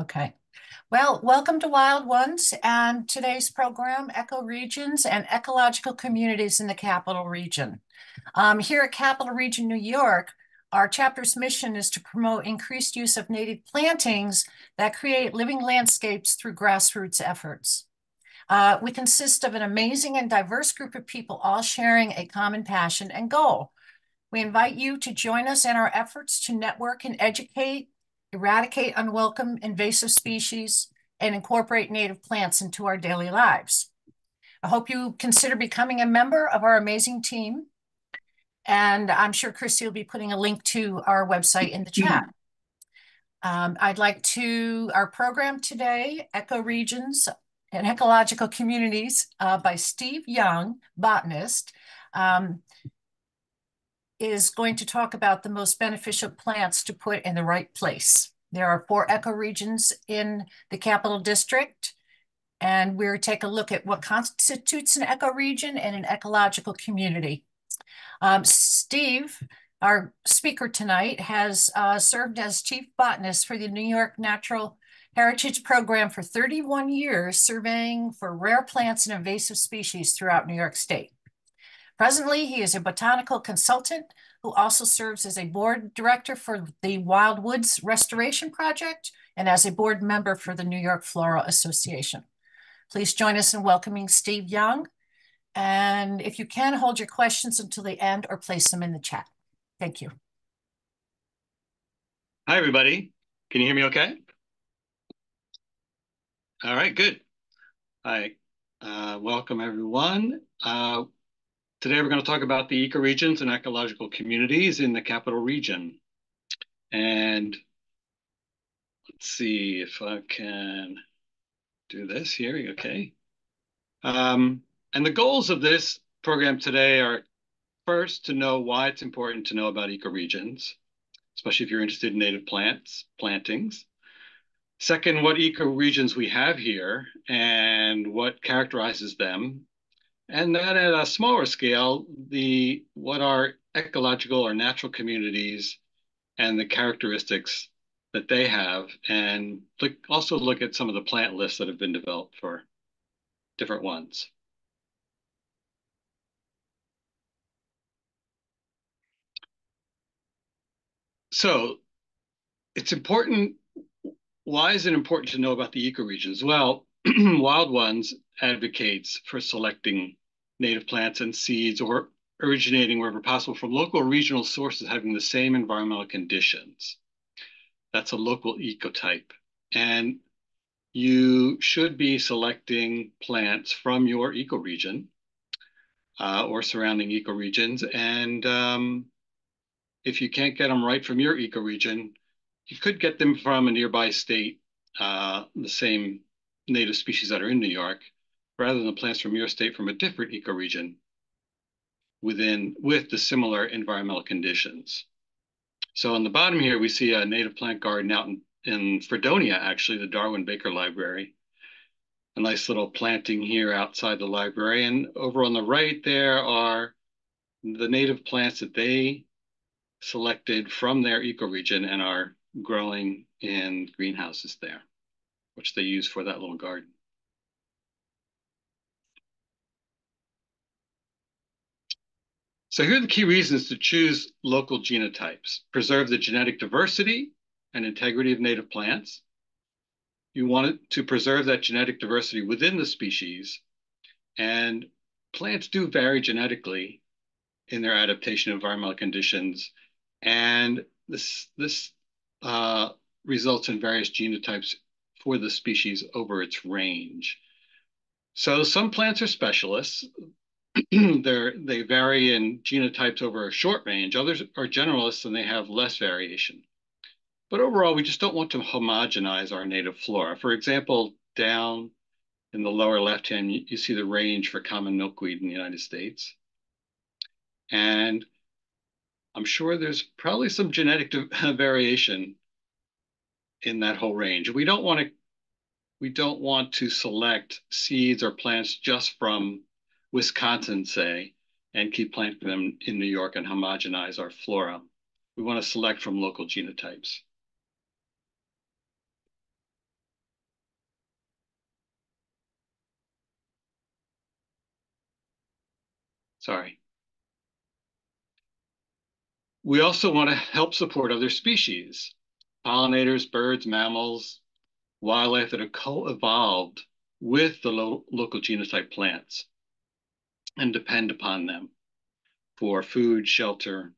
Okay. Well, welcome to Wild Ones and today's program, Ecoregions and Ecological Communities in the Capital Region. Um, here at Capital Region, New York, our chapter's mission is to promote increased use of native plantings that create living landscapes through grassroots efforts. Uh, we consist of an amazing and diverse group of people all sharing a common passion and goal. We invite you to join us in our efforts to network and educate eradicate unwelcome invasive species, and incorporate native plants into our daily lives. I hope you consider becoming a member of our amazing team. And I'm sure Christy will be putting a link to our website in the chat. Um, I'd like to, our program today, Ecoregions and Ecological Communities uh, by Steve Young, botanist, um, is going to talk about the most beneficial plants to put in the right place. There are four ecoregions in the Capital District, and we'll take a look at what constitutes an ecoregion and an ecological community. Um, Steve, our speaker tonight, has uh, served as chief botanist for the New York Natural Heritage Program for 31 years, surveying for rare plants and invasive species throughout New York State. Presently, he is a botanical consultant who also serves as a board director for the Wild Woods Restoration Project and as a board member for the New York Flora Association. Please join us in welcoming Steve Young. And if you can, hold your questions until the end or place them in the chat. Thank you. Hi, everybody. Can you hear me okay? All right, good. Hi, uh, welcome everyone. Uh, Today we're going to talk about the ecoregions and ecological communities in the capital region. And let's see if I can do this here. Okay. Um, and the goals of this program today are first to know why it's important to know about ecoregions, especially if you're interested in native plants, plantings. Second, what ecoregions we have here and what characterizes them and then at a smaller scale, the what are ecological or natural communities and the characteristics that they have, and look, also look at some of the plant lists that have been developed for different ones. So it's important. Why is it important to know about the ecoregions? Well, Wild Ones advocates for selecting native plants and seeds or originating wherever possible from local or regional sources having the same environmental conditions. That's a local ecotype. And you should be selecting plants from your ecoregion uh, or surrounding ecoregions. And um, if you can't get them right from your ecoregion, you could get them from a nearby state, uh, the same native species that are in New York, rather than the plants from your state from a different ecoregion within with the similar environmental conditions. So on the bottom here, we see a native plant garden out in, in Fredonia, actually, the Darwin Barker Library. A nice little planting here outside the library. And over on the right there are the native plants that they selected from their ecoregion and are growing in greenhouses there which they use for that little garden. So here are the key reasons to choose local genotypes. Preserve the genetic diversity and integrity of native plants. You want to preserve that genetic diversity within the species. And plants do vary genetically in their adaptation to environmental conditions. And this, this uh, results in various genotypes for the species over its range. So some plants are specialists. They vary in genotypes over a short range. Others are generalists and they have less variation. But overall, we just don't want to homogenize our native flora. For example, down in the lower left hand, you, you see the range for common milkweed in the United States. And I'm sure there's probably some genetic variation in that whole range. We don't want to we don't want to select seeds or plants just from Wisconsin, say, and keep planting them in New York and homogenize our flora. We want to select from local genotypes. Sorry. We also want to help support other species, pollinators, birds, mammals, wildlife that are co-evolved with the lo local genotype plants and depend upon them for food, shelter,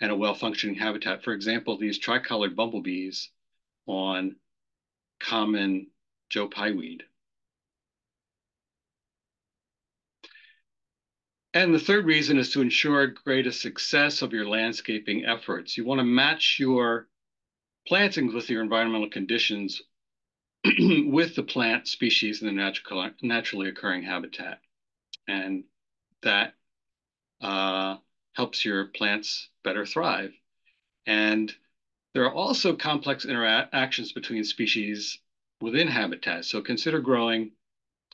and a well-functioning habitat. For example, these tricolored bumblebees on common Joe Pye weed. And the third reason is to ensure greater success of your landscaping efforts. You want to match your plantings with your environmental conditions with the plant species in the natural, naturally occurring habitat. And that uh, helps your plants better thrive. And there are also complex interactions between species within habitats. So consider growing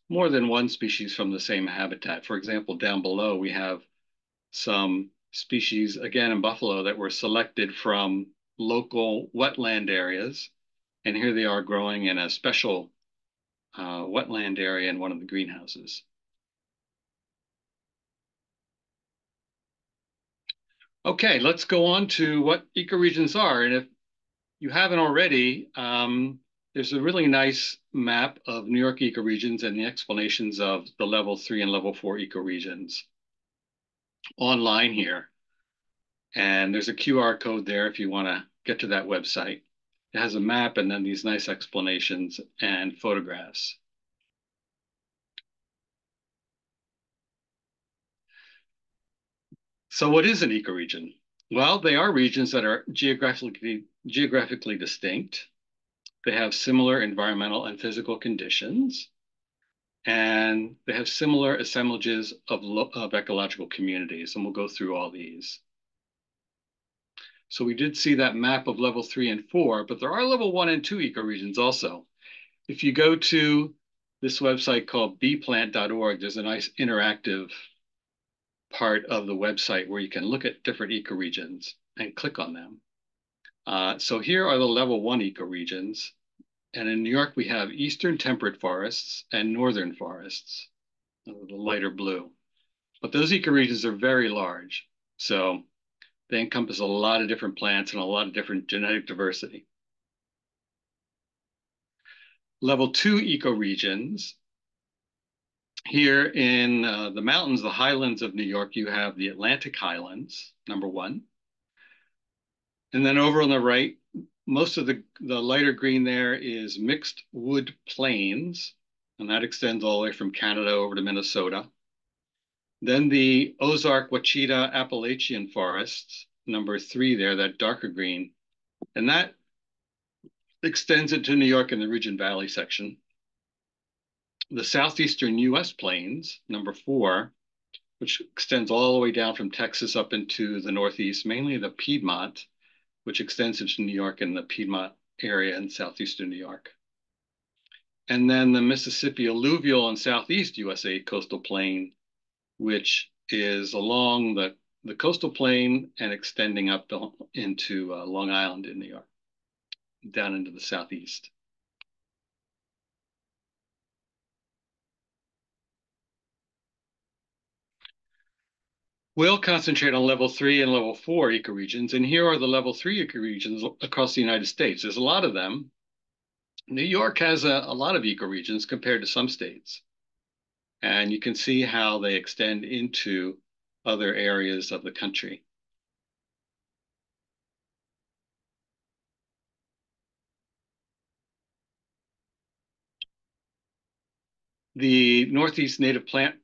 more than one species from the same habitat. For example, down below, we have some species, again in buffalo, that were selected from local wetland areas and here they are growing in a special uh, wetland area in one of the greenhouses. Okay, let's go on to what ecoregions are. And if you haven't already, um, there's a really nice map of New York ecoregions and the explanations of the level three and level four ecoregions online here. And there's a QR code there if you want to get to that website. It has a map and then these nice explanations and photographs. So what is an ecoregion? Well, they are regions that are geographically, geographically distinct. They have similar environmental and physical conditions, and they have similar assemblages of, of ecological communities, and we'll go through all these. So we did see that map of level three and four, but there are level one and two ecoregions also. If you go to this website called bplant.org, there's a nice interactive part of the website where you can look at different ecoregions and click on them. Uh, so here are the level one ecoregions. And in New York, we have eastern temperate forests and northern forests, the lighter blue. But those ecoregions are very large. So they encompass a lot of different plants and a lot of different genetic diversity. Level two ecoregions. Here in uh, the mountains, the highlands of New York, you have the Atlantic Highlands, number one. And then over on the right, most of the, the lighter green there is mixed wood plains, and that extends all the way from Canada over to Minnesota. Then the Ozark Ouachita Appalachian forests, number three there, that darker green. And that extends into New York in the Ridge and Valley section. The southeastern US plains, number four, which extends all the way down from Texas up into the Northeast, mainly the Piedmont, which extends into New York and the Piedmont area in southeastern New York. And then the Mississippi alluvial and Southeast USA coastal plain, which is along the, the coastal plain and extending up into uh, Long Island in New York, down into the Southeast. We'll concentrate on level three and level four ecoregions, and here are the level three ecoregions across the United States. There's a lot of them. New York has a, a lot of ecoregions compared to some states. And you can see how they extend into other areas of the country. The Northeast Native Plant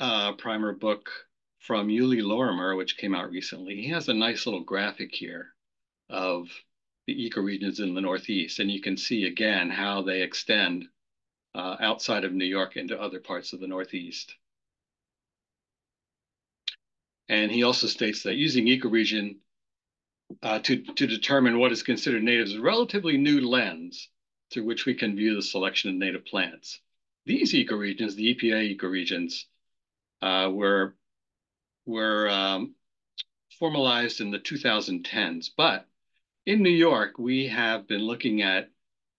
uh, Primer book from Uli Lorimer, which came out recently, he has a nice little graphic here of the ecoregions in the Northeast. And you can see again how they extend uh, outside of New York into other parts of the Northeast. And he also states that using ecoregion uh, to, to determine what is considered native is a relatively new lens through which we can view the selection of native plants. These ecoregions, the EPA ecoregions, uh, were, were um, formalized in the 2010s. But in New York, we have been looking at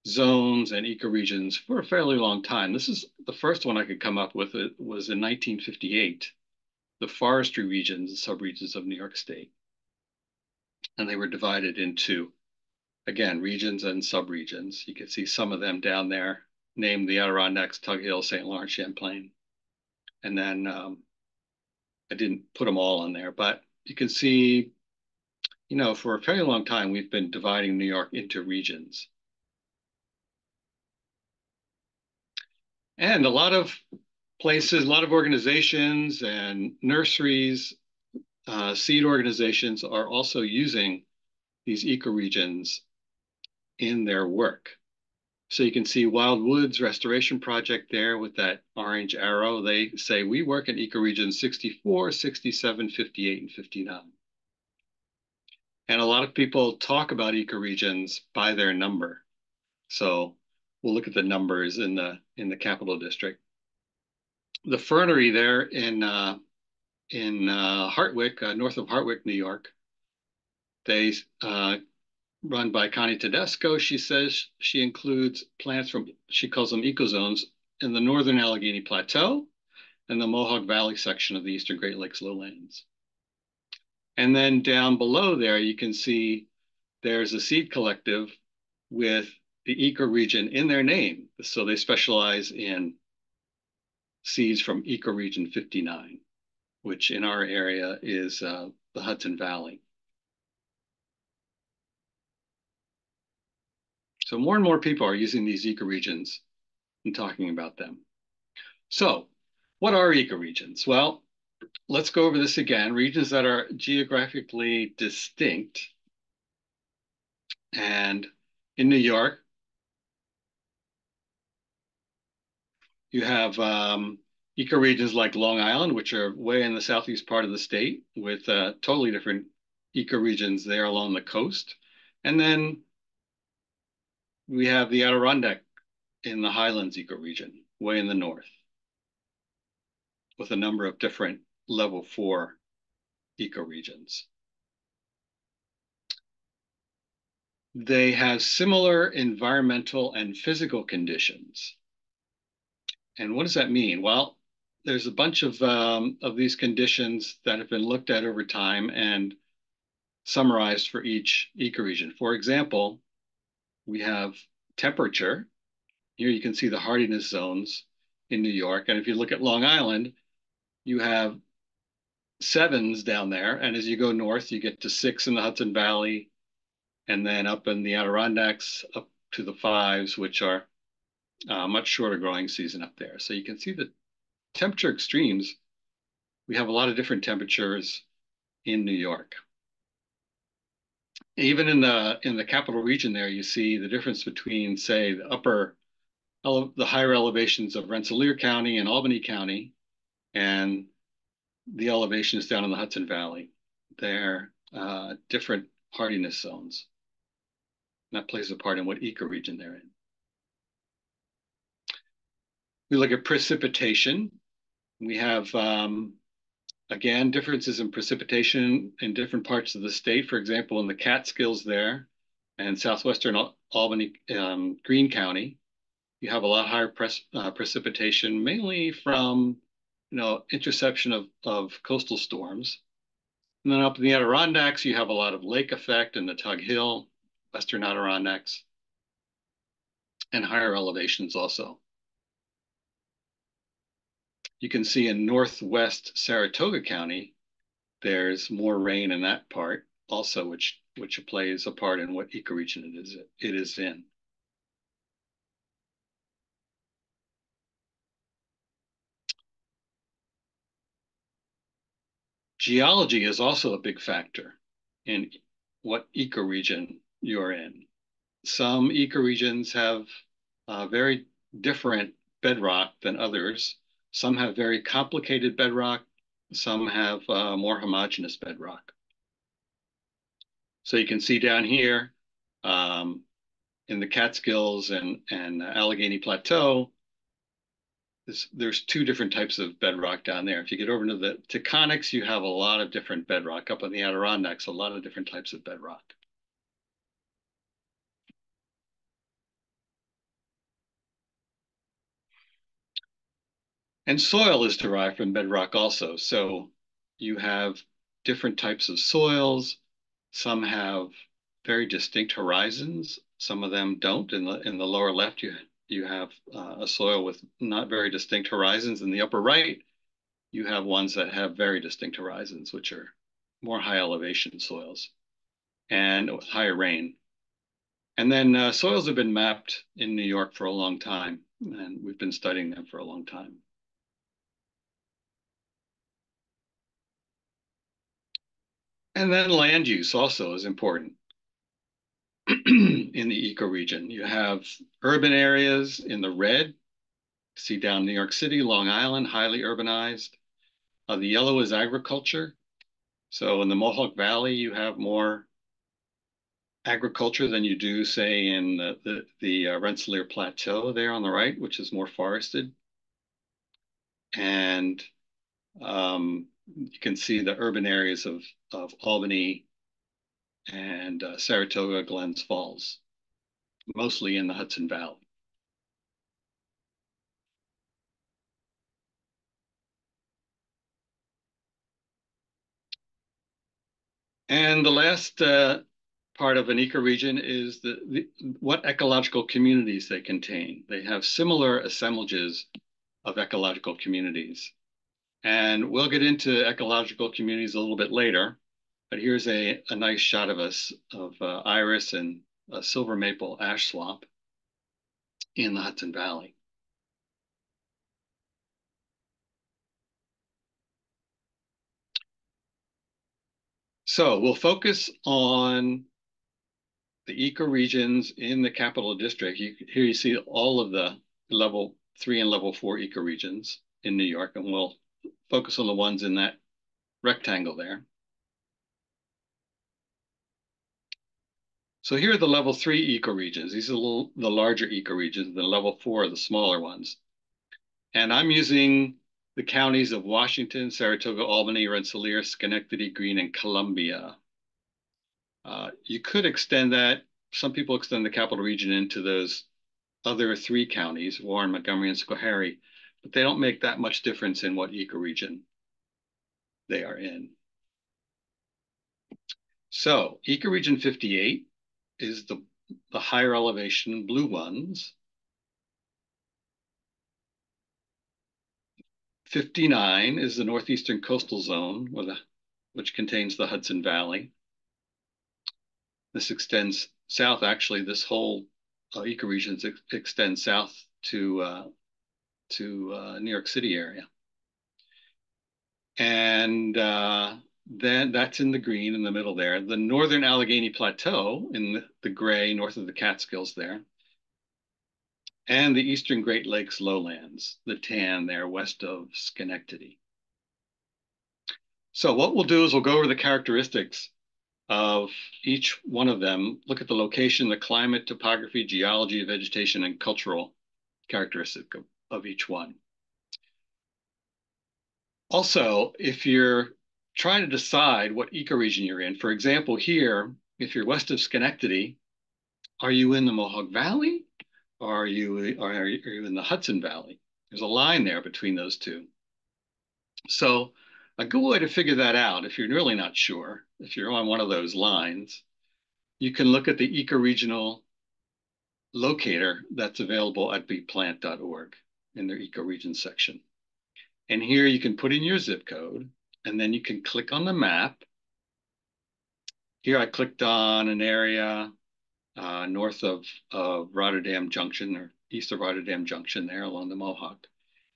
zones and ecoregions for a fairly long time. This is the first one I could come up with. It was in 1958. the forestry regions, the subregions of New York State. And they were divided into, again, regions and subregions. You can see some of them down there, named the Adirondacks, Tug Hill, St. Lawrence, Champlain. And then um, I didn't put them all on there, but you can see, you know, for a very long time, we've been dividing New York into regions. And a lot of places, a lot of organizations and nurseries, uh, seed organizations are also using these ecoregions in their work. So you can see Wild Woods Restoration Project there with that orange arrow. They say we work in ecoregions 64, 67, 58, and 59. And a lot of people talk about ecoregions by their number. So we'll look at the numbers in the in the capital district the fernery there in uh, in uh, Hartwick, uh, north of Hartwick, New York. They uh, run by Connie Tedesco. She says she includes plants from she calls them ecozones in the northern Allegheny Plateau and the Mohawk Valley section of the Eastern Great Lakes lowlands. And then down below there, you can see there's a seed collective with the ecoregion in their name. So they specialize in seeds from ecoregion 59, which in our area is uh, the Hudson Valley. So more and more people are using these ecoregions and talking about them. So what are ecoregions? Well, let's go over this again. Regions that are geographically distinct. And in New York, You have um, ecoregions like Long Island, which are way in the southeast part of the state with uh, totally different ecoregions there along the coast. And then we have the Adirondack in the Highlands ecoregion, way in the north, with a number of different level four ecoregions. They have similar environmental and physical conditions and what does that mean? Well, there's a bunch of, um, of these conditions that have been looked at over time and summarized for each ecoregion. For example, we have temperature. Here you can see the hardiness zones in New York. And if you look at Long Island, you have sevens down there. And as you go north, you get to six in the Hudson Valley, and then up in the Adirondacks up to the fives, which are uh, much shorter growing season up there. So you can see the temperature extremes. We have a lot of different temperatures in New York. Even in the in the capital region there, you see the difference between, say, the upper, the higher elevations of Rensselaer County and Albany County, and the elevations down in the Hudson Valley. They're uh, different hardiness zones. That plays a part in what ecoregion they're in. We look at precipitation. We have, um, again, differences in precipitation in different parts of the state. For example, in the Catskills there and southwestern Albany, um, Greene County, you have a lot higher uh, precipitation, mainly from, you know, interception of, of coastal storms. And then up in the Adirondacks, you have a lot of lake effect in the Tug Hill, Western Adirondacks, and higher elevations also. You can see in northwest Saratoga County, there's more rain in that part also, which which plays a part in what ecoregion it is it is in. Geology is also a big factor in what ecoregion you're in. Some ecoregions have uh, very different bedrock than others. Some have very complicated bedrock. Some have uh, more homogeneous bedrock. So you can see down here um, in the Catskills and, and Allegheny Plateau, there's two different types of bedrock down there. If you get over to the Taconics, you have a lot of different bedrock. Up in the Adirondacks, a lot of different types of bedrock. And soil is derived from bedrock also. So you have different types of soils. Some have very distinct horizons. Some of them don't. In the in the lower left, you you have uh, a soil with not very distinct horizons. In the upper right, you have ones that have very distinct horizons, which are more high elevation soils and with higher rain. And then uh, soils have been mapped in New York for a long time, and we've been studying them for a long time. And then land use also is important in the ecoregion. You have urban areas in the red, see down New York City, Long Island, highly urbanized. Uh, the yellow is agriculture. So in the Mohawk Valley, you have more agriculture than you do, say, in the, the, the uh, Rensselaer Plateau there on the right, which is more forested. And um, you can see the urban areas of, of Albany and uh, Saratoga, Glens Falls, mostly in the Hudson Valley. And the last uh, part of an ecoregion is the, the, what ecological communities they contain. They have similar assemblages of ecological communities. And we'll get into ecological communities a little bit later, but here's a, a nice shot of us of uh, iris and a silver maple ash swamp in the Hudson Valley. So we'll focus on the ecoregions in the capital district. You, here you see all of the level three and level four ecoregions in New York, and we'll focus on the ones in that rectangle there. So here are the level three ecoregions. These are the, larger ecoregions. The level four are the smaller ones. And I'm using the counties of Washington, Saratoga, Albany, Rensselaer, Schenectady, Greene, and Columbia. Uh, you could extend that. Some people extend the capital region into those other three counties, Warren, Montgomery, and Schoharie but they don't make that much difference in what ecoregion they are in. So ecoregion 58 is the, the higher elevation blue ones. 59 is the northeastern coastal zone, the, which contains the Hudson Valley. This extends south, actually, this whole uh, ecoregion ex extends south to uh, to uh, New York City area. And uh, then that's in the green in the middle there. The Northern Allegheny Plateau in the, gray north of the Catskills there. And the Eastern Great Lakes lowlands, the tan there west of Schenectady. So what we'll do is we'll go over the characteristics of each one of them, look at the location, the climate, topography, geology, vegetation, and cultural characteristic of, of each one. Also, if you're trying to decide what ecoregion you're in, for example, here, if you're west of Schenectady, are you in the Mohawk Valley or are you, you, are you in the Hudson Valley? There's a line there between those two. So a good way to figure that out, if you're really not sure, if you're on one of those lines, you can look at the ecoregional locator that's available at bplant.org in their ecoregion section. And here you can put in your zip code and then you can click on the map. Here I clicked on an area uh, north of, of Rotterdam Junction or east of Rotterdam Junction there along the Mohawk.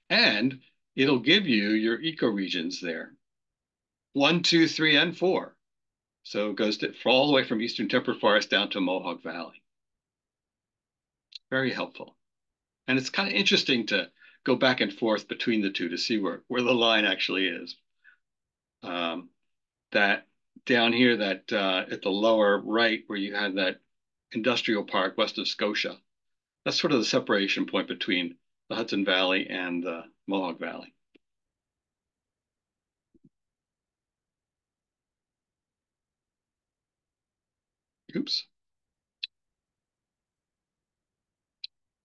And it'll give you your ecoregions there. One, two, three, and four. So it goes to, all the way from Eastern Temperate Forest down to Mohawk Valley. Very helpful. And it's kind of interesting to go back and forth between the two to see where, where the line actually is. Um, that down here, that uh, at the lower right, where you had that industrial park west of Scotia, that's sort of the separation point between the Hudson Valley and the Mohawk Valley. Oops.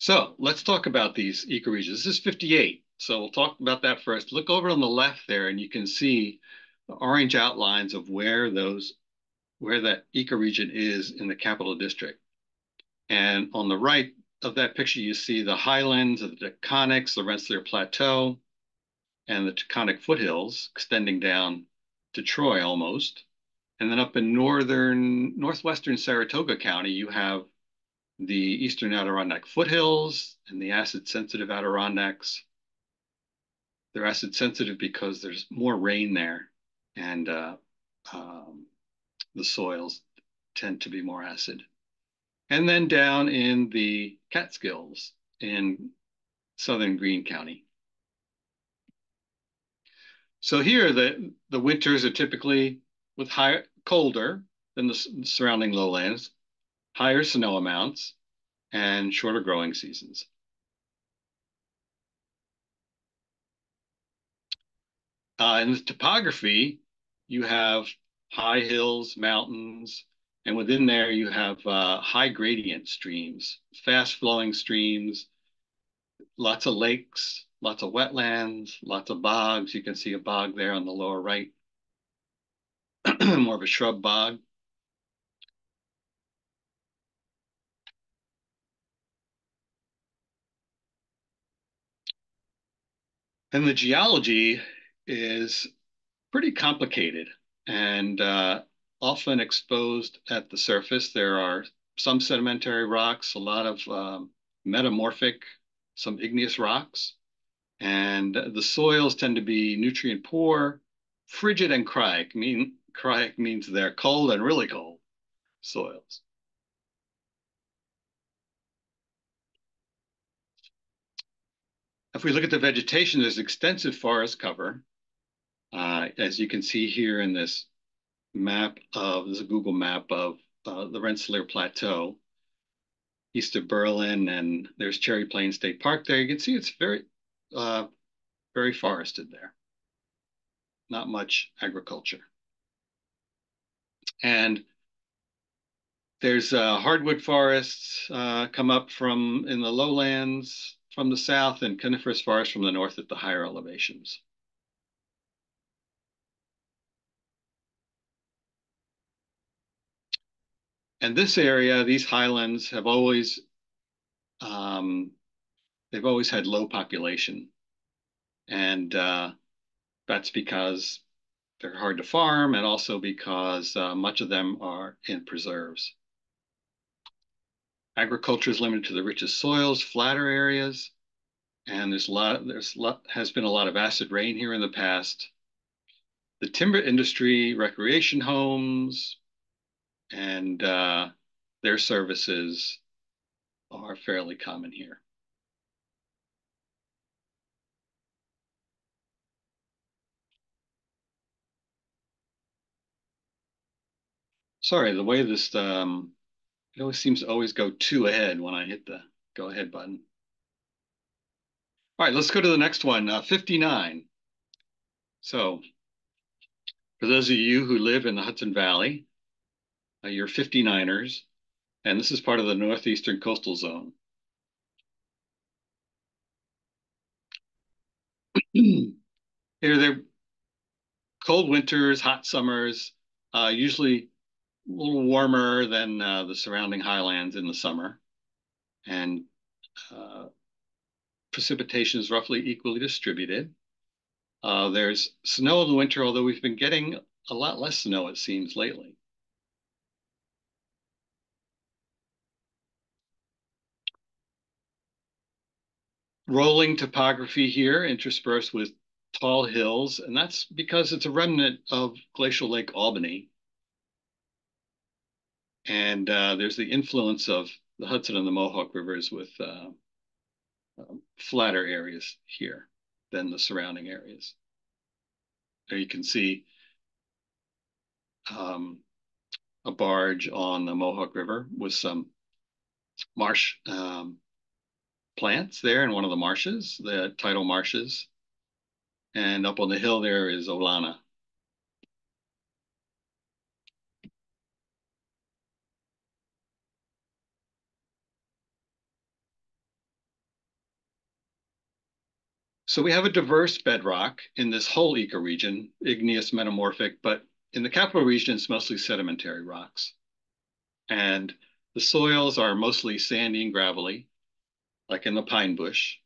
So let's talk about these ecoregions. This is 58. So we'll talk about that first. Look over on the left there and you can see the orange outlines of where those where that ecoregion is in the capital district. And on the right of that picture, you see the highlands of the Taconics, the Rensselaer Plateau, and the Taconic foothills extending down to Troy almost. And then up in northern, northwestern Saratoga County, you have the eastern Adirondack foothills and the acid sensitive Adirondacks. They're acid sensitive because there's more rain there and uh, um, the soils tend to be more acid. And then down in the Catskills in southern Greene County. So here the, the winters are typically with higher, colder than the surrounding lowlands, higher snow amounts, and shorter growing seasons. Uh, in the topography, you have high hills, mountains, and within there you have uh, high gradient streams, fast flowing streams, lots of lakes, lots of wetlands, lots of bogs. You can see a bog there on the lower right, more of a shrub bog. And the geology is pretty complicated and uh, often exposed at the surface. There are some sedimentary rocks, a lot of um, metamorphic, some igneous rocks. And the soils tend to be nutrient poor, frigid and cryic. Mean, cryic means they're cold and really cold soils. If we look at the vegetation, there's extensive forest cover. Uh, as you can see here in this map of, this is a Google map of uh, the Rensselaer Plateau, east of Berlin, and there's Cherry Plain State Park there. You can see it's very, uh, very forested there. Not much agriculture. And there's uh, hardwood forests uh, come up from in the lowlands from the south and coniferous forests from the north at the higher elevations. And this area, these highlands have always, um, they've always had low population. And uh, that's because they're hard to farm and also because uh, much of them are in preserves. Agriculture is limited to the richest soils, flatter areas, and there's a lot, there's lot, has been a lot of acid rain here in the past. The timber industry, recreation homes, and uh, their services are fairly common here. Sorry, the way this, um, it always seems to always go two ahead when I hit the go ahead button. All right, let's go to the next one, uh, 59. So for those of you who live in the Hudson Valley, uh, you're 59ers, and this is part of the Northeastern Coastal Zone. Here, they're cold winters, hot summers, uh, usually little warmer than uh, the surrounding highlands in the summer. And uh, precipitation is roughly equally distributed. Uh, there's snow in the winter, although we've been getting a lot less snow, it seems, lately. rolling topography here interspersed with tall hills, and that's because it's a remnant of Glacial Lake Albany. And uh, there's the influence of the Hudson and the Mohawk rivers with uh, uh, flatter areas here than the surrounding areas. There you can see um, a barge on the Mohawk River with some marsh um, plants there in one of the marshes, the tidal marshes. And up on the hill there is Olana. So we have a diverse bedrock in this whole ecoregion, igneous metamorphic, but in the capital region, it's mostly sedimentary rocks. And the soils are mostly sandy and gravelly, like in the pine bush.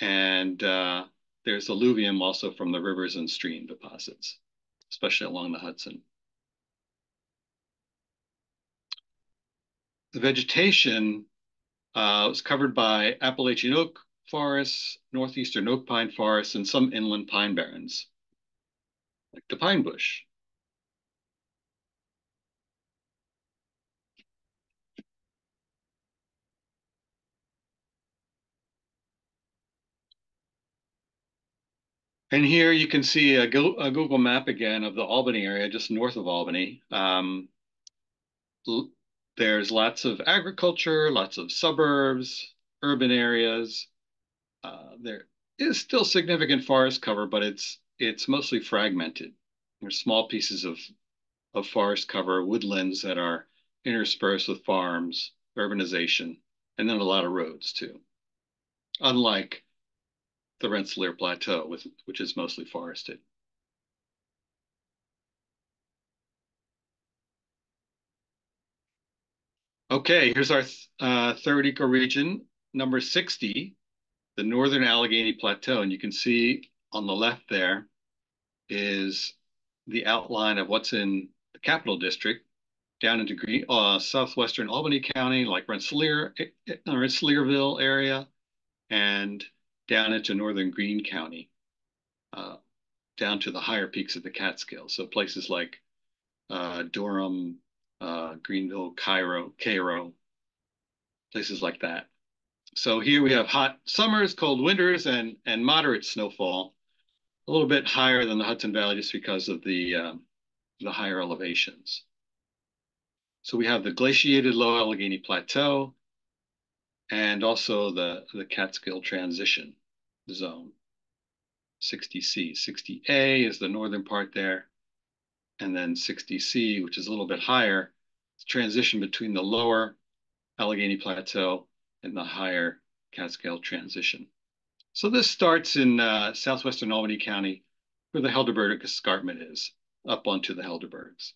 And uh, there's alluvium also from the rivers and stream deposits, especially along the Hudson. The vegetation uh, was covered by Appalachian oak forests, northeastern oak pine forests, and some inland pine barrens, like the pine bush. And here you can see a, Google map again of the Albany area, just north of Albany. Um, there's lots of agriculture, lots of suburbs, urban areas. Uh, there is still significant forest cover, but it's it's mostly fragmented. There's small pieces of of forest cover, woodlands that are interspersed with farms, urbanization, and then a lot of roads too. Unlike the Rensselaer Plateau, with, which is mostly forested. Okay, here's our uh, third ecoregion, number 60, the Northern Allegheny Plateau. And you can see on the left there is the outline of what's in the Capital District down into green, uh, southwestern Albany County, like Rensselaer, eh, eh, Rensselaerville area, and down into northern Greene County, uh, down to the higher peaks of the Catskills. So places like uh, Durham, uh, Greenville, Cairo, Cairo, places like that. So here we have hot summers, cold winters, and, and moderate snowfall, a little bit higher than the Hudson Valley just because of the, um, the higher elevations. So we have the glaciated low Allegheny Plateau, and also the, the Catskill transition zone. 60C. 60A is the northern part there. And then 60C, which is a little bit higher, transition between the lower Allegheny Plateau and the higher Catskill transition. So this starts in uh, southwestern Albany County, where the Helderberg Escarpment is, up onto the Helderbergs.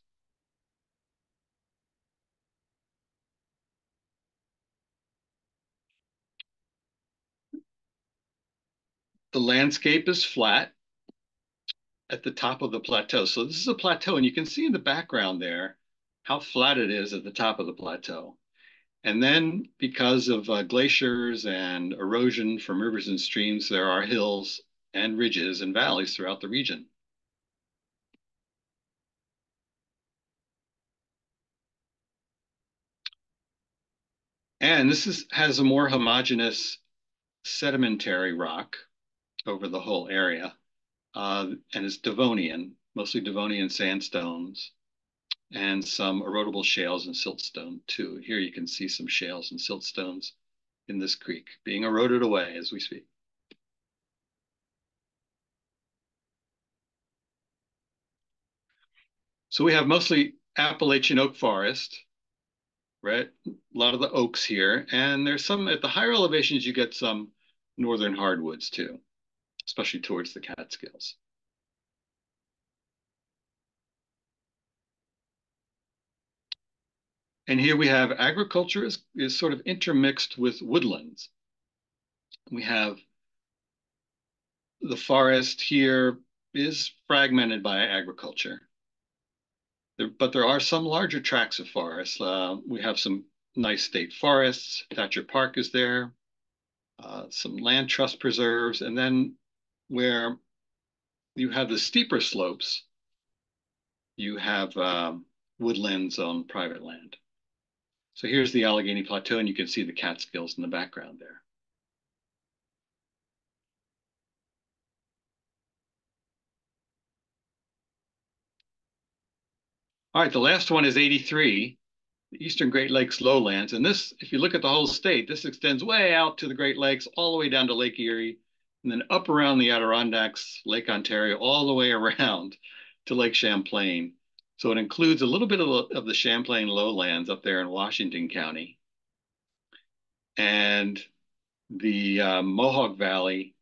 The landscape is flat at the top of the plateau. So this is a plateau, and you can see in the background there how flat it is at the top of the plateau. And then because of uh, glaciers and erosion from rivers and streams, there are hills and ridges and valleys throughout the region. And this is, has a more homogeneous sedimentary rock over the whole area. Uh, and it's Devonian, mostly Devonian sandstones and some erodible shales and siltstone too. Here you can see some shales and siltstones in this creek being eroded away as we speak. So we have mostly Appalachian oak forest, right? A lot of the oaks here. And there's some, at the higher elevations, you get some northern hardwoods too especially towards the Catskills. And here we have agriculture is, is sort of intermixed with woodlands. We have the forest here is fragmented by agriculture. There, but there are some larger tracts of forest. Uh, we have some nice state forests. Thacher Park is there. Uh, some land trust preserves, and then where you have the steeper slopes, you have um, woodlands on private land. So here's the Allegheny Plateau, and you can see the Catskills in the background there. All right, the last one is 83, the Eastern Great Lakes lowlands. And this, if you look at the whole state, this extends way out to the Great Lakes, all the way down to Lake Erie, and then up around the Adirondacks, Lake Ontario, all the way around to Lake Champlain. So it includes a little bit of the, of the Champlain lowlands up there in Washington County. And the uh, Mohawk Valley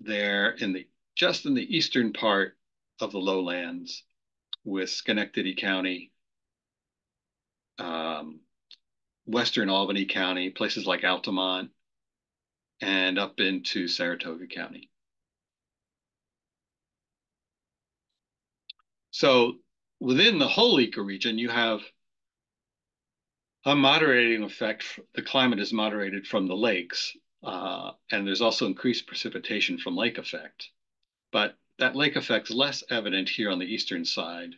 there in the just in the eastern part of the lowlands with Schenectady County, um, western Albany County, places like Altamont, and up into Saratoga County. So within the whole ecoregion, you have a moderating effect. The climate is moderated from the lakes, uh, and there's also increased precipitation from lake effect. But that lake effect is less evident here on the eastern side,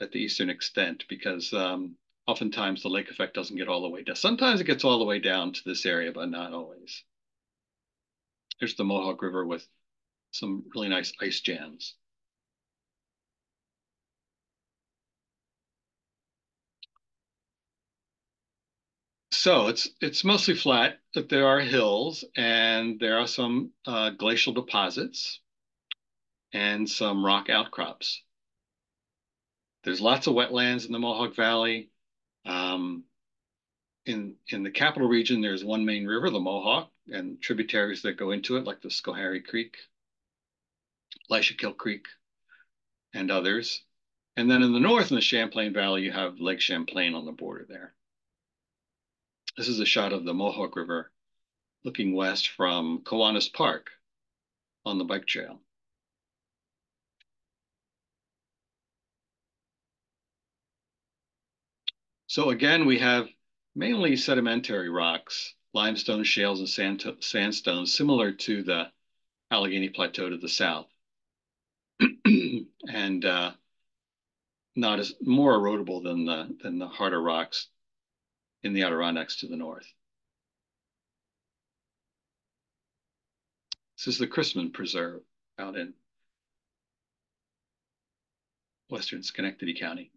at the eastern extent, because um, oftentimes the lake effect doesn't get all the way down. Sometimes it gets all the way down to this area, but not always. There's the Mohawk River with some really nice ice jams. So it's it's mostly flat, but there are hills and there are some uh, glacial deposits and some rock outcrops. There's lots of wetlands in the Mohawk Valley. Um, in in the capital region, there's one main river, the Mohawk, and tributaries that go into it, like the Schoharie Creek, Lisha Kill Creek, and others. And then in the north, in the Champlain Valley, you have Lake Champlain on the border there. This is a shot of the Mohawk River looking west from Kiwanis Park on the bike trail. So again, we have mainly sedimentary rocks, limestone shales and sand sandstones, similar to the Allegheny Plateau to the south. and uh, not as more erodible than the than the harder rocks in the Adirondacks to the north. This is the Christman Preserve out in western Schenectady County.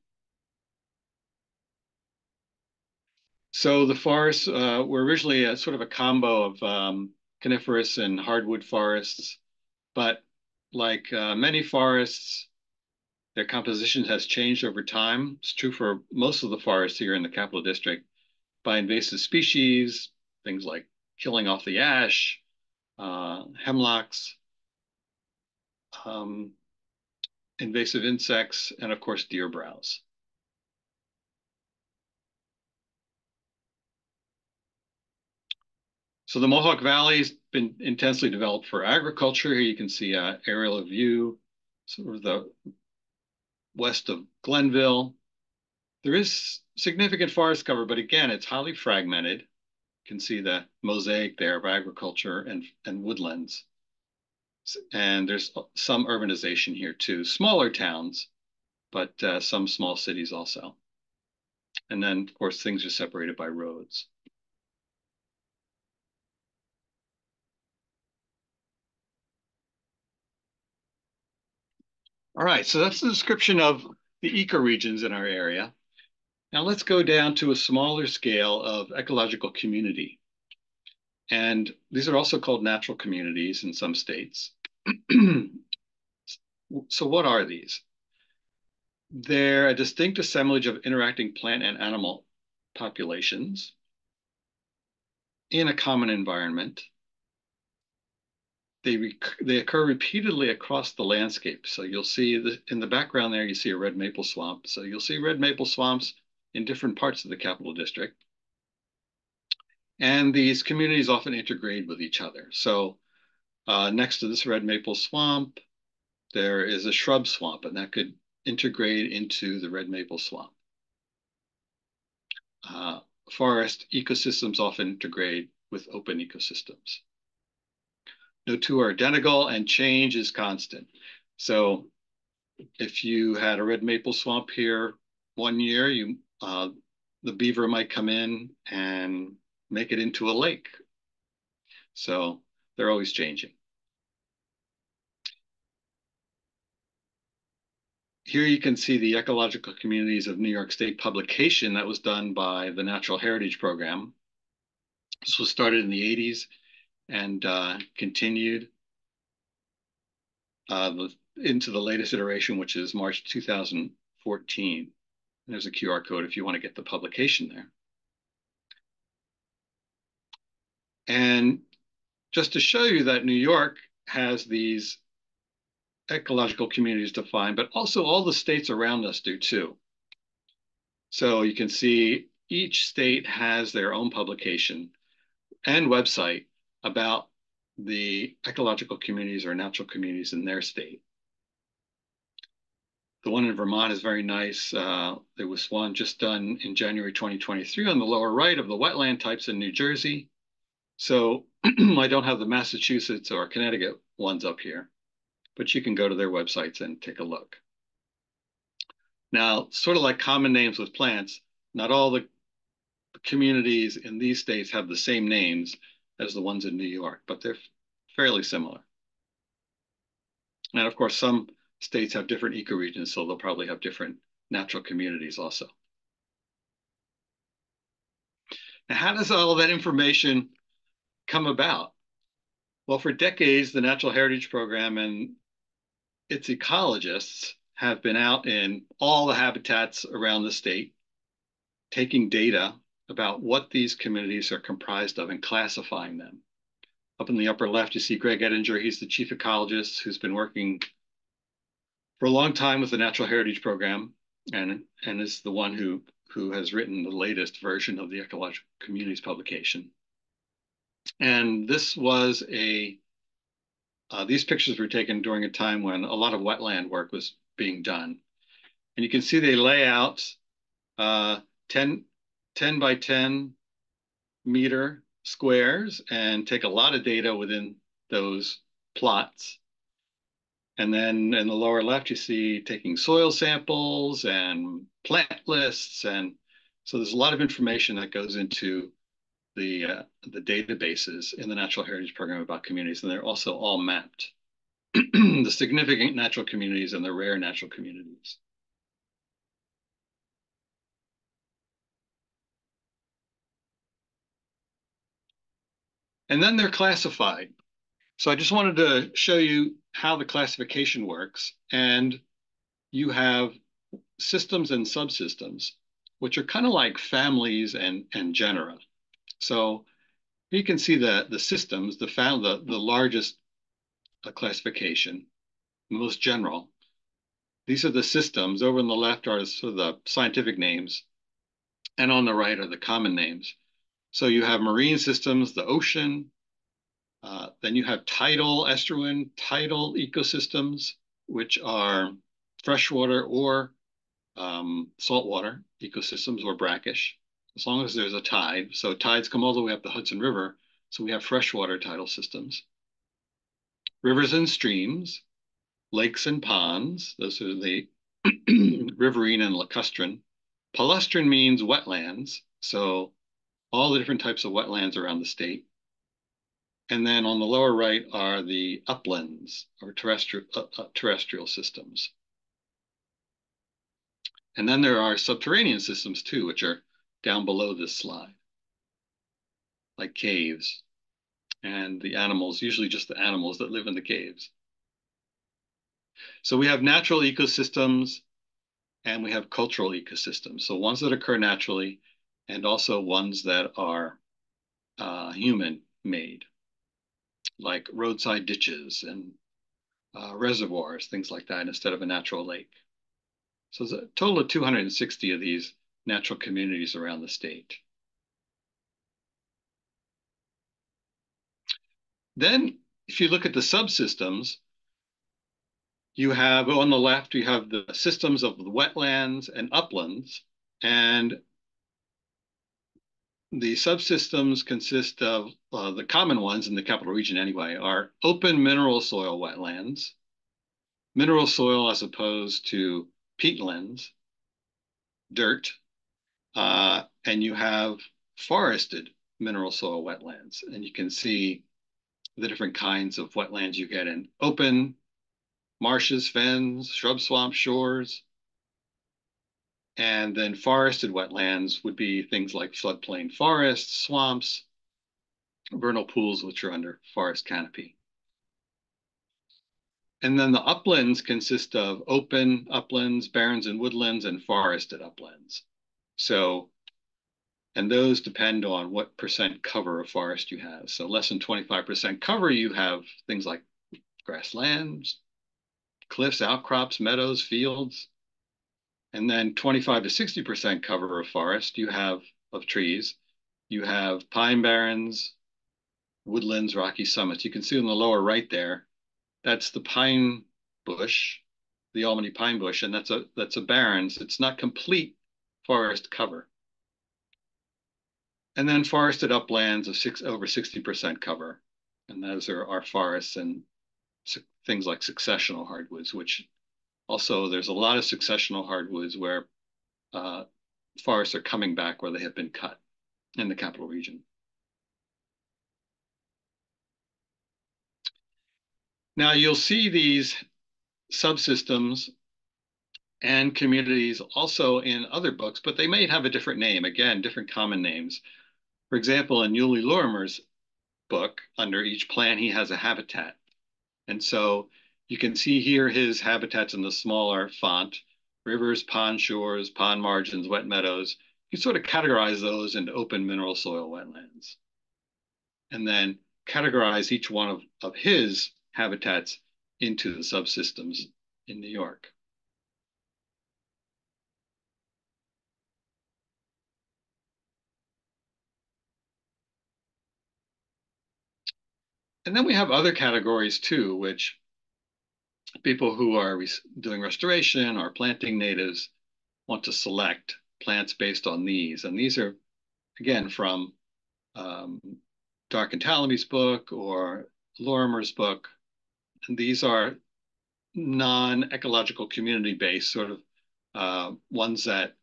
So the forests uh, were originally a sort of a combo of um, coniferous and hardwood forests, but like uh, many forests, their composition has changed over time. It's true for most of the forests here in the Capital District by invasive species, things like killing off the ash, uh, hemlocks, um, invasive insects, and of course, deer browse. So the Mohawk Valley has been intensely developed for agriculture. Here you can see an aerial view, sort of the west of Glenville. There is significant forest cover, but again, it's highly fragmented. You can see the mosaic there of agriculture and, and woodlands. And there's some urbanization here too, smaller towns, but uh, some small cities also. And then, of course, things are separated by roads. All right, so that's the description of the ecoregions in our area. Now let's go down to a smaller scale of ecological community. And these are also called natural communities in some states. so what are these? They're a distinct assemblage of interacting plant and animal populations in a common environment they they occur repeatedly across the landscape. So you'll see the, in the background there, you see a red maple swamp. So you'll see red maple swamps in different parts of the capital district. And these communities often integrate with each other. So uh, next to this red maple swamp, there is a shrub swamp, and that could integrate into the red maple swamp. Uh, forest ecosystems often integrate with open ecosystems. No two are identical and change is constant. So if you had a red maple swamp here one year, you uh, the beaver might come in and make it into a lake. So they're always changing. Here you can see the ecological communities of New York State publication that was done by the Natural Heritage Program. This was started in the 80s and uh, continued uh, into the latest iteration, which is March 2014. And there's a QR code if you want to get the publication there. And just to show you that New York has these ecological communities defined, but also all the states around us do too. So you can see each state has their own publication and website about the ecological communities or natural communities in their state. The one in Vermont is very nice. Uh, there was one just done in January 2023 on the lower right of the wetland types in New Jersey. So I don't have the Massachusetts or Connecticut ones up here, but you can go to their websites and take a look. Now, sort of like common names with plants, not all the communities in these states have the same names as the ones in New York, but they're fairly similar. And of course, some states have different ecoregions, so they'll probably have different natural communities also. Now, how does all that information come about? Well, for decades, the Natural Heritage Program and its ecologists have been out in all the habitats around the state, taking data about what these communities are comprised of and classifying them. Up in the upper left, you see Greg Edinger. He's the chief ecologist who's been working for a long time with the Natural Heritage Program and, and is the one who, who has written the latest version of the Ecological Communities publication. And this was a, uh, these pictures were taken during a time when a lot of wetland work was being done. And you can see they lay out uh, 10, 10 by 10 meter squares and take a lot of data within those plots. And then in the lower left, you see taking soil samples and plant lists. And so there's a lot of information that goes into the, uh, the databases in the Natural Heritage Program about communities, and they're also all mapped. the significant natural communities and the rare natural communities. And then they're classified. So I just wanted to show you how the classification works. And you have systems and subsystems, which are kind of like families and, and genera. So you can see the, the systems, the, found, the, the largest uh, classification, most general. These are the systems. Over on the left are sort of the scientific names, and on the right are the common names. So you have marine systems, the ocean, uh, then you have tidal estuarine, tidal ecosystems, which are freshwater or um, saltwater ecosystems or brackish, as long as there's a tide. So tides come all the way up the Hudson River. So we have freshwater tidal systems. Rivers and streams, lakes and ponds. Those are the riverine and lacustrine. Palustrine means wetlands. So all the different types of wetlands around the state. And then on the lower right are the uplands or terrestrial, uh, uh, terrestrial systems. And then there are subterranean systems too, which are down below this slide, like caves and the animals, usually just the animals that live in the caves. So we have natural ecosystems and we have cultural ecosystems. So ones that occur naturally and also ones that are uh, human made like roadside ditches and uh, reservoirs, things like that, instead of a natural lake. So there's a total of 260 of these natural communities around the state. Then, if you look at the subsystems, you have on the left, you have the systems of the wetlands and uplands, and the subsystems consist of uh, the common ones in the capital region anyway are open mineral soil wetlands, mineral soil as opposed to peatlands, dirt, uh, and you have forested mineral soil wetlands. And you can see the different kinds of wetlands you get in open, marshes, fens, shrub swamp shores, and then forested wetlands would be things like floodplain forests, swamps, vernal pools, which are under forest canopy. And then the uplands consist of open uplands, barrens and woodlands, and forested uplands. So, and those depend on what percent cover of forest you have. So less than 25% cover, you have things like grasslands, cliffs, outcrops, meadows, fields. And then 25 to 60% cover of forest you have of trees. You have pine barrens, woodlands, rocky summits. You can see on the lower right there, that's the pine bush, the Albany pine bush, and that's a that's a barrens. It's not complete forest cover. And then forested uplands of six over 60% cover. And those are our forests and things like successional hardwoods, which also there's a lot of successional hardwoods where uh, forests are coming back where they have been cut in the capital region. Now you'll see these subsystems and communities also in other books, but they may have a different name, again, different common names. For example, in Uli Lorimer's book, under each plant, he has a habitat. And so you can see here his habitats in the smaller font, rivers, pond shores, pond margins, wet meadows. You sort of categorize those into open mineral soil wetlands. And then categorize each one of, of his habitats into the subsystems in New York. And then we have other categories too, which people who are res doing restoration or planting natives want to select plants based on these. And these are, again, from um, Darke and Tallamy's book or Lorimer's book. And these are non-ecological community-based sort of uh, ones that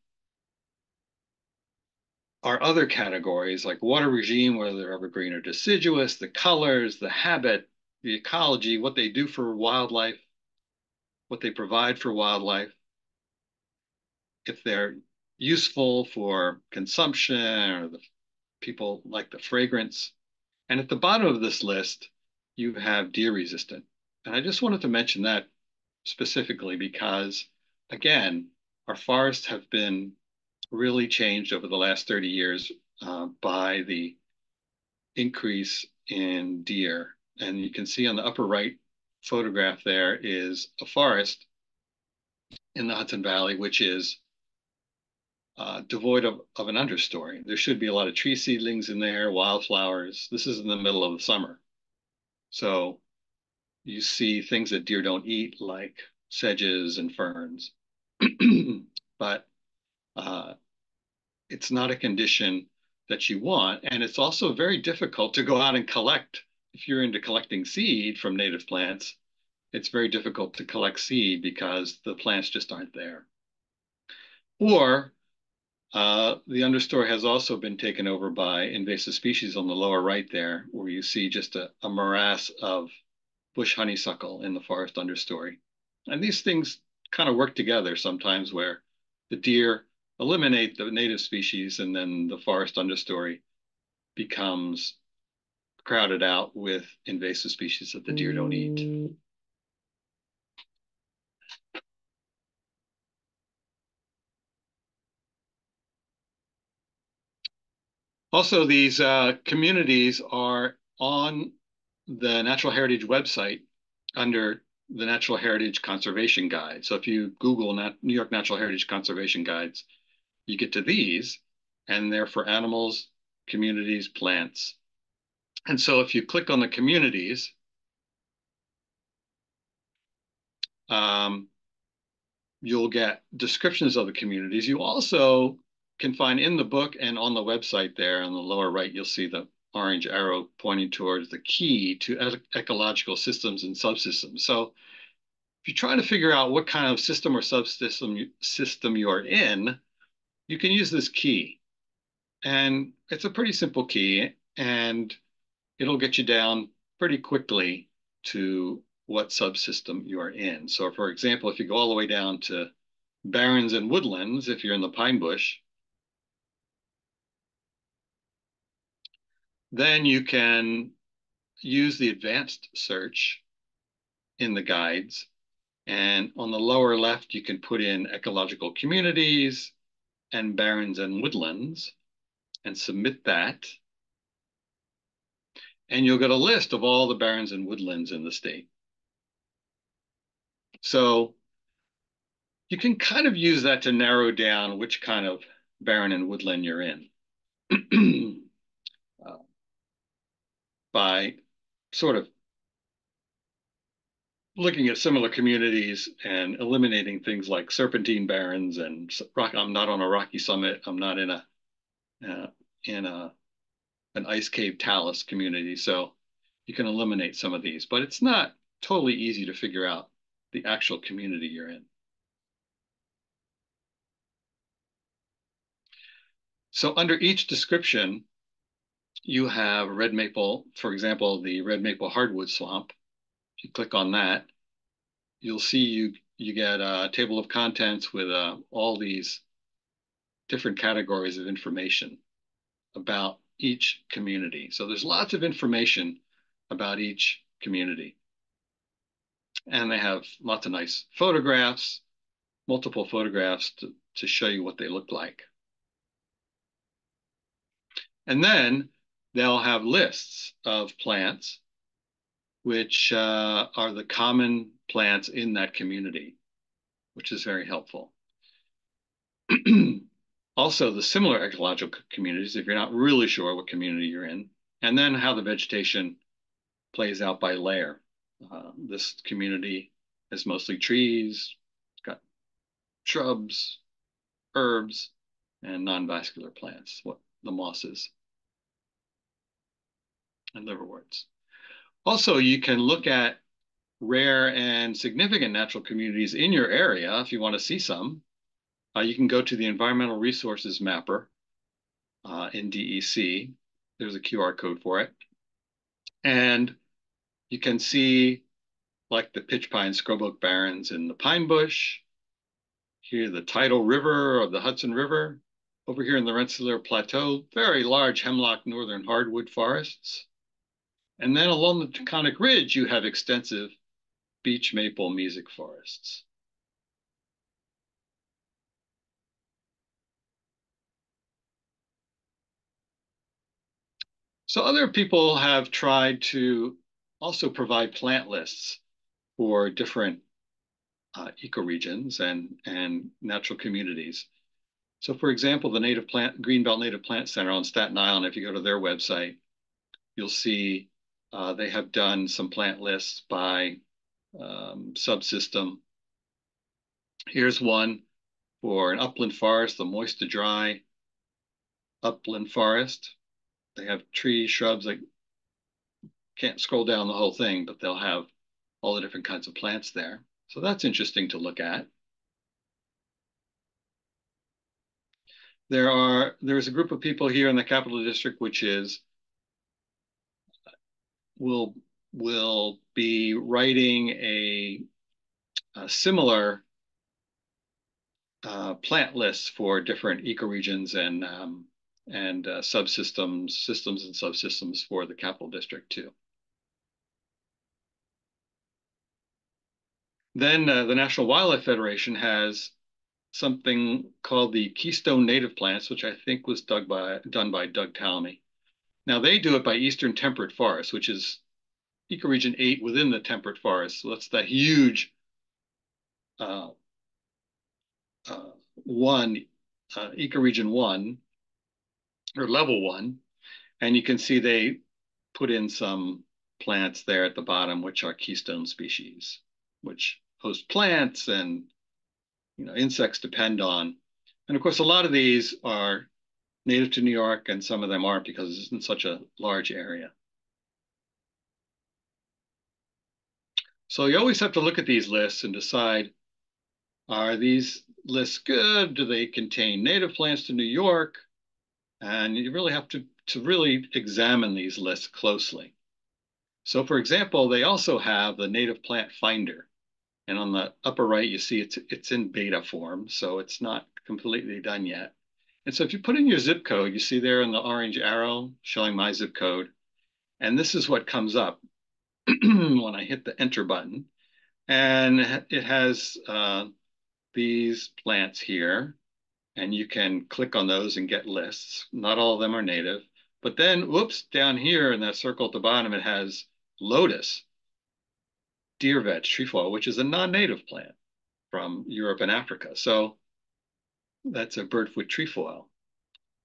are other categories like water regime, whether they're evergreen or deciduous, the colors, the habit, the ecology, what they do for wildlife, what they provide for wildlife, if they're useful for consumption or the people like the fragrance. And at the bottom of this list, you have deer resistant. And I just wanted to mention that specifically because, again, our forests have been really changed over the last 30 years uh, by the increase in deer. And you can see on the upper right photograph there is a forest in the Hudson Valley, which is uh, devoid of, of an understory. There should be a lot of tree seedlings in there, wildflowers. This is in the middle of the summer. So you see things that deer don't eat, like sedges and ferns. but uh, it's not a condition that you want. And it's also very difficult to go out and collect if you're into collecting seed from native plants, it's very difficult to collect seed because the plants just aren't there. Or uh, the understory has also been taken over by invasive species on the lower right there, where you see just a, a morass of bush honeysuckle in the forest understory. And these things kind of work together sometimes where the deer eliminate the native species and then the forest understory becomes crowded out with invasive species that the deer don't eat. Also, these uh, communities are on the Natural Heritage website under the Natural Heritage Conservation Guide. So if you Google Nat New York Natural Heritage Conservation Guides, you get to these, and they're for animals, communities, plants, and so if you click on the communities, um, you'll get descriptions of the communities. You also can find in the book and on the website there on the lower right, you'll see the orange arrow pointing towards the key to ecological systems and subsystems. So if you're trying to figure out what kind of system or subsystem system you're in, you can use this key. And it's a pretty simple key. And it'll get you down pretty quickly to what subsystem you are in. So for example, if you go all the way down to barrens and woodlands, if you're in the pine bush, then you can use the advanced search in the guides. And on the lower left, you can put in ecological communities and barrens and woodlands and submit that and you'll get a list of all the barrens and woodlands in the state. So you can kind of use that to narrow down which kind of barren and woodland you're in uh, by sort of looking at similar communities and eliminating things like serpentine barrens and rock. I'm not on a rocky summit. I'm not in a uh, in a an ice cave talus community. So you can eliminate some of these, but it's not totally easy to figure out the actual community you're in. So under each description, you have red maple, for example, the red maple hardwood swamp. If you click on that, you'll see you you get a table of contents with uh, all these different categories of information about each community. So there's lots of information about each community. And they have lots of nice photographs, multiple photographs to, to show you what they look like. And then they'll have lists of plants which uh, are the common plants in that community, which is very helpful. also, the similar ecological communities, if you're not really sure what community you're in, and then how the vegetation plays out by layer. Uh, this community is mostly trees, got shrubs, herbs, and non-vascular plants, what the mosses and liverworts. Also, you can look at rare and significant natural communities in your area if you want to see some. Uh, you can go to the Environmental Resources Mapper uh, in DEC. There's a QR code for it. And you can see like the pitch pine scrub oak barrens in the pine bush. Here, the tidal river of the Hudson River. Over here in the Rensselaer Plateau, very large hemlock northern hardwood forests. And then along the Taconic Ridge, you have extensive beech maple mesic forests. So other people have tried to also provide plant lists for different uh, ecoregions and, and natural communities. So for example, the Native Plant Greenbelt Native Plant Center on Staten Island, if you go to their website, you'll see uh, they have done some plant lists by um, subsystem. Here's one for an upland forest, the moist to dry upland forest. They have trees, shrubs. I can't scroll down the whole thing, but they'll have all the different kinds of plants there. So that's interesting to look at. There are there's a group of people here in the Capital District, which is will will be writing a, a similar uh, plant list for different ecoregions and um, and uh, subsystems, systems and subsystems for the capital district too. Then uh, the National Wildlife Federation has something called the Keystone Native Plants, which I think was by, done by Doug Tallamy. Now they do it by Eastern Temperate Forest, which is ecoregion eight within the temperate forest. So that's that huge uh, uh, one, uh, ecoregion one, or level one. And you can see they put in some plants there at the bottom, which are keystone species, which host plants and you know insects depend on. And of course, a lot of these are native to New York, and some of them aren't because it's in such a large area. So you always have to look at these lists and decide, are these lists good? Do they contain native plants to New York? And you really have to, to really examine these lists closely. So for example, they also have the native plant finder. And on the upper right, you see it's, it's in beta form, so it's not completely done yet. And so if you put in your zip code, you see there in the orange arrow showing my zip code, and this is what comes up when I hit the enter button. And it has uh, these plants here, and you can click on those and get lists. Not all of them are native. But then, whoops, down here in that circle at the bottom, it has lotus. deer vetch trefoil, which is a non-native plant from Europe and Africa. So that's a bird birdfoot trefoil.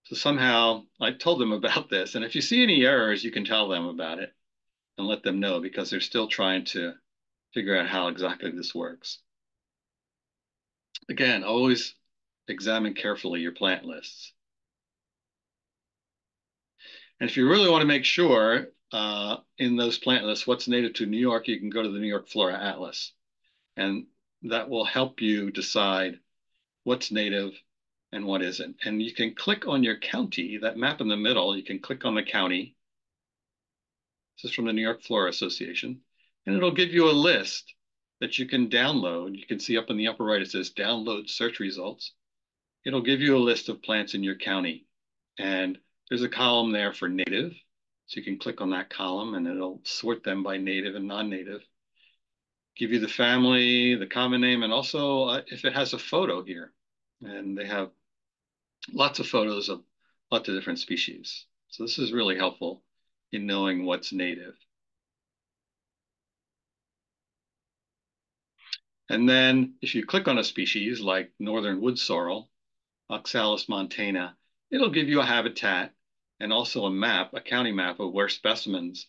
So somehow I told them about this. And if you see any errors, you can tell them about it and let them know because they're still trying to figure out how exactly this works. Again, always examine carefully your plant lists. And if you really want to make sure uh, in those plant lists what's native to New York, you can go to the New York Flora Atlas. And that will help you decide what's native and what isn't. And you can click on your county, that map in the middle, you can click on the county. This is from the New York Flora Association. And it'll give you a list that you can download. You can see up in the upper right, it says download search results. It'll give you a list of plants in your county. And there's a column there for native. So you can click on that column and it'll sort them by native and non-native. Give you the family, the common name, and also uh, if it has a photo here. And they have lots of photos of lots of different species. So this is really helpful in knowing what's native. And then if you click on a species like northern wood sorrel, Oxalis montana, it'll give you a habitat and also a map, a county map of where specimens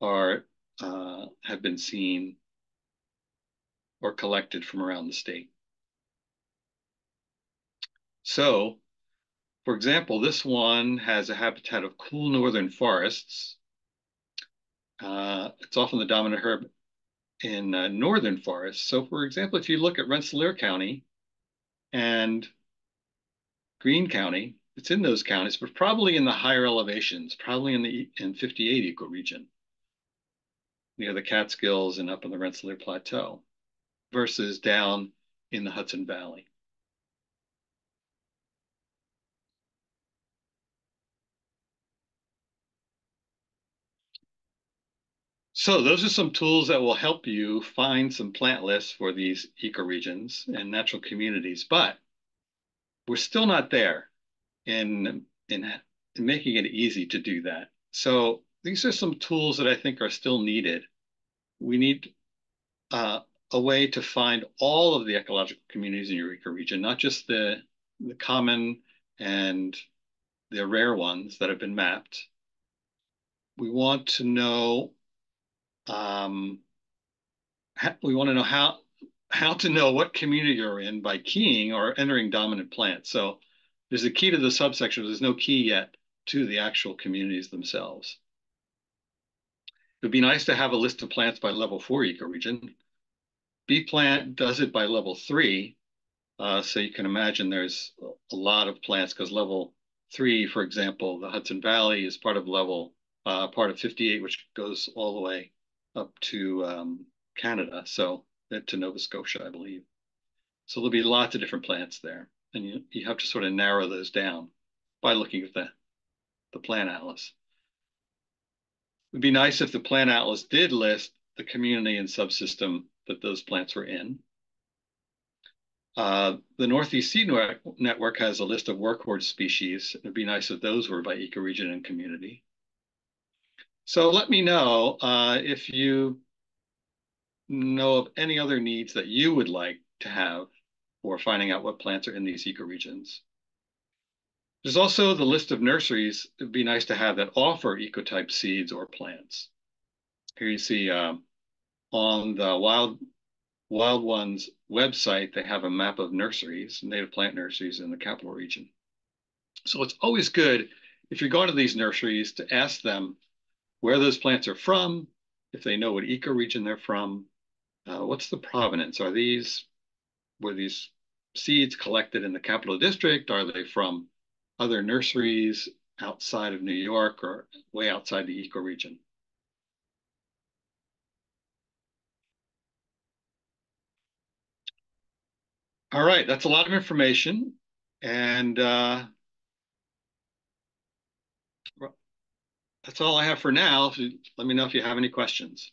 are uh, have been seen or collected from around the state. So, for example, this one has a habitat of cool northern forests. Uh, it's often the dominant herb in uh, northern forests. So, for example, if you look at Rensselaer County and Greene County, it's in those counties, but probably in the higher elevations, probably in the in 58 ecoregion, near the Catskills and up on the Rensselaer Plateau, versus down in the Hudson Valley. So those are some tools that will help you find some plant lists for these ecoregions and natural communities, but we're still not there in, in, in making it easy to do that. So these are some tools that I think are still needed. We need uh, a way to find all of the ecological communities in your ecoregion, not just the, the common and the rare ones that have been mapped. We want to know, um, we want to know how, how to know what community you're in by keying or entering dominant plants. So there's a key to the subsection, there's no key yet to the actual communities themselves. It would be nice to have a list of plants by level four ecoregion. B plant does it by level three. Uh, so you can imagine there's a lot of plants because level three, for example, the Hudson Valley is part of level, uh, part of 58, which goes all the way up to um, Canada. So to Nova Scotia, I believe. So there'll be lots of different plants there and you, you have to sort of narrow those down by looking at the, the plant atlas. It would be nice if the plant atlas did list the community and subsystem that those plants were in. Uh, the Northeast Seed Network has a list of workhorse species. It'd be nice if those were by ecoregion and community. So let me know uh, if you know of any other needs that you would like to have for finding out what plants are in these ecoregions. There's also the list of nurseries. It'd be nice to have that offer ecotype seeds or plants. Here you see um, on the Wild, Wild Ones website, they have a map of nurseries, native plant nurseries in the capital region. So it's always good if you're going to these nurseries to ask them where those plants are from, if they know what ecoregion they're from, uh, what's the provenance? Are these were these seeds collected in the capital district? Are they from other nurseries outside of New York or way outside the ecoregion? All right, that's a lot of information. And uh, that's all I have for now. Let me know if you have any questions.